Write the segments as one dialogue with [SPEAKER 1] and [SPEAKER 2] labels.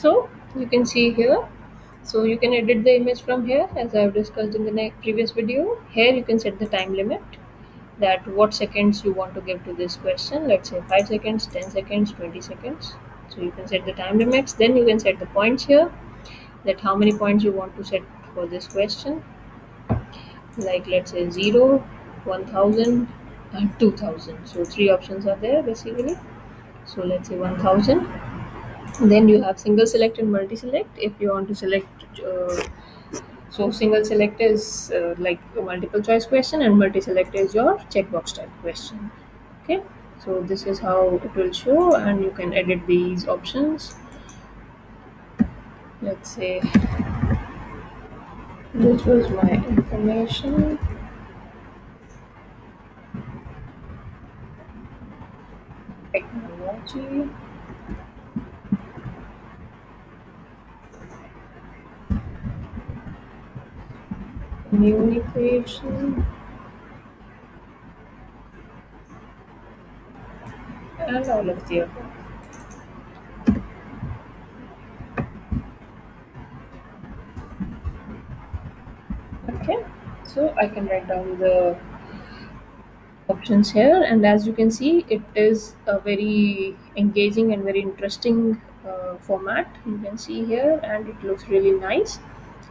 [SPEAKER 1] so you can see here. So you can edit the image from here as I have discussed in the previous video. Here you can set the time limit that what seconds you want to give to this question. Let's say 5 seconds 10 seconds 20 seconds. So you can set the time limits. Then you can set the points here that how many points you want to set for this question. Like let's say 0 1000 and 2000 so three options are there basically. So let's say 1000 then you have single select and multi select if you want to select uh, so single select is uh, like a multiple choice question and multi select is your checkbox type question. Okay? So this is how it will show and you can edit these options. Let's say this was my information. Technology communication and all of the above. Okay so I can write down the options here. And as you can see it is a very engaging and very interesting uh, format. You can see here and it looks really nice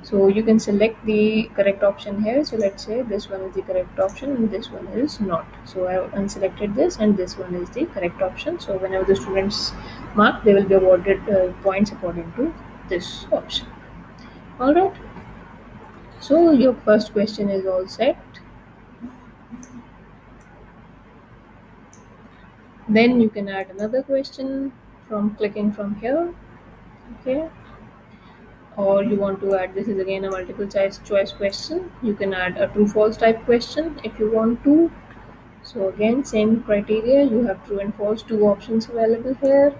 [SPEAKER 1] so you can select the correct option here. So let's say this one is the correct option and this one is not. So I have unselected this and this one is the correct option. So whenever the students mark they will be awarded uh, points according to this option. All right. So your first question is all set. Then you can add another question from clicking from here. Okay or you want to add this is again a multiple choice choice question. You can add a true false type question if you want to. So again same criteria. You have true and false two options available here.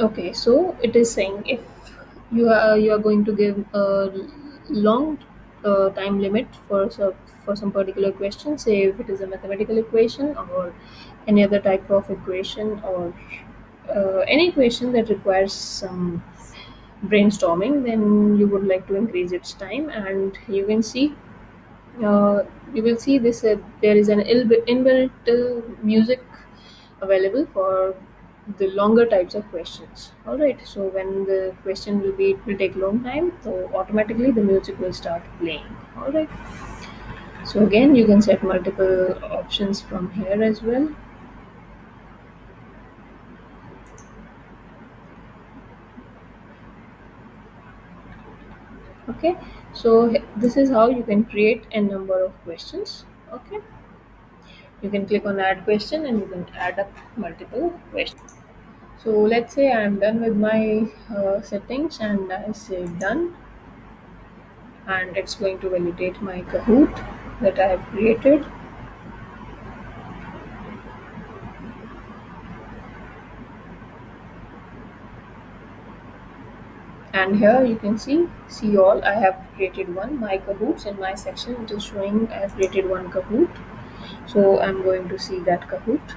[SPEAKER 1] Okay so it is saying if you are you are going to give a long time limit for so, for some particular question say if it is a mathematical equation or any other type of equation or uh, any equation that requires some brainstorming then you would like to increase its time and you can see uh, you will see this uh, there is an inbuilt music available for the longer types of questions. All right so when the question will be it will take long time so automatically the music will start playing. All right. So again you can set multiple options from here as well. Okay so this is how you can create a number of questions. Okay you can click on add question and you can add up multiple questions. So let's say I'm done with my uh, settings and I say done. And it's going to validate my Kahoot that I have created. And here you can see see all I have created one my Kahoots in my section it is showing I have created one Kahoot so I'm going to see that Kahoot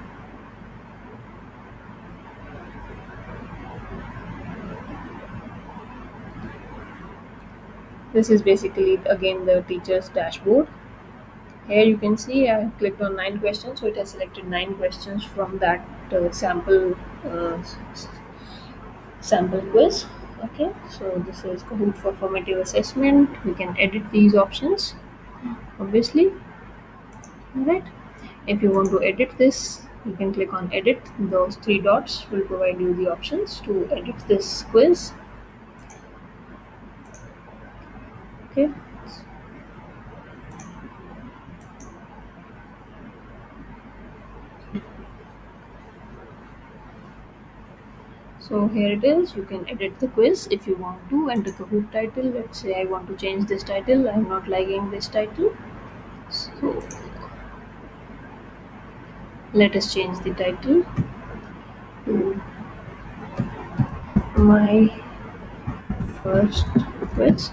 [SPEAKER 1] this is basically again the teacher's dashboard. Here you can see I clicked on nine questions so it has selected nine questions from that uh, sample uh, sample quiz. Okay so this is Kahoot for formative assessment. We can edit these options obviously alright. If you want to edit this you can click on edit. Those three dots will provide you the options to edit this quiz. Okay. So here it is. You can edit the quiz if you want to enter the Kahoot title. Let's say I want to change this title. I'm not liking this title. So let us change the title. To my first quiz